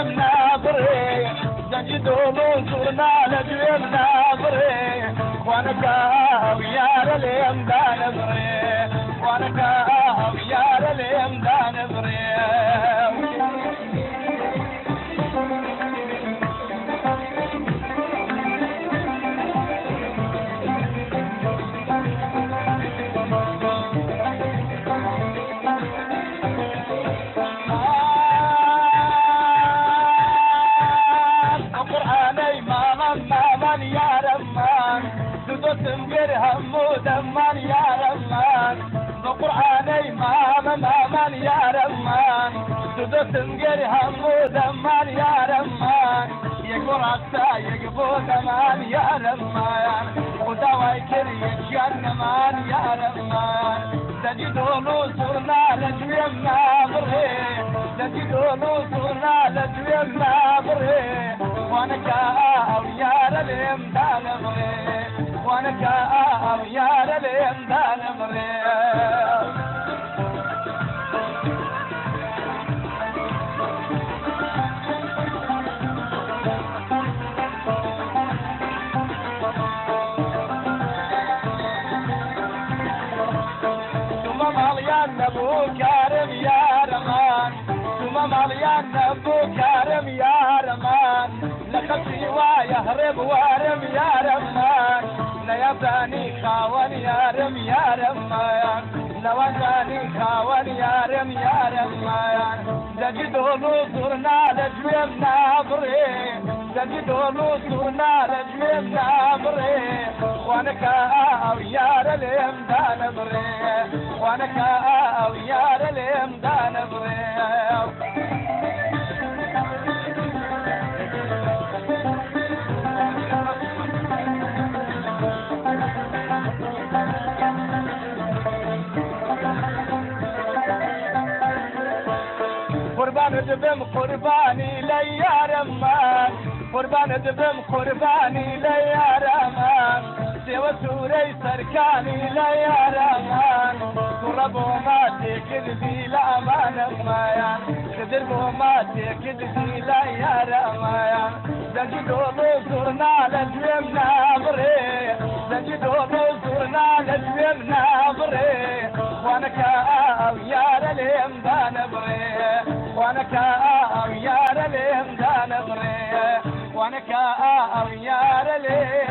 لدويم نابري زنجدو منصورنا لدويم نابري وانا كاو يا ليم دانبري وانا كاو ماما يا رمان سدوت برهم ودمان يا رمان القرآن ماما ماما يا رمان سدوت برهم ودمان يا رمان يقول عسى يقبو دمان يا رمان ودواي كري الجنمان يا رمان تجدوا نصرنا لجويم نابري تجدوا نصرنا لجويم نابري وأنا كاو يا رليم دالمري وأنا كاو يا رليم دالمري ثم بوارم یارم من نەیەزانی خاوەن یارم یارم مایان نەوەزانی خاوەن یارم یارم مایان دەجی دۆڵ و سوورنا لە گوێم نابڕێ دەجی دۆڵ و سوورنا لە گوێم نابڕێ خوانەکە ئەو یارە لێم دانەبڕێ خوانەکە ئەو یارە لێم دانەبڕێ قربان دبم قرباني ليا رمان. قربان دبم قرباني ليا رمان. سوى سوري سركاني ليا رمان. قربو ما تكد بي لأمان مايا قدر بو ما تكد بي لا يا رمان زنجدو نصرنا لجوم نابري زنجدو نصرنا لجوم نابري وأنا كاو يا رليم دانبري وأنا كاو يا رليم